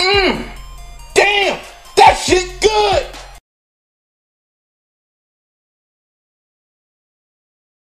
Mm.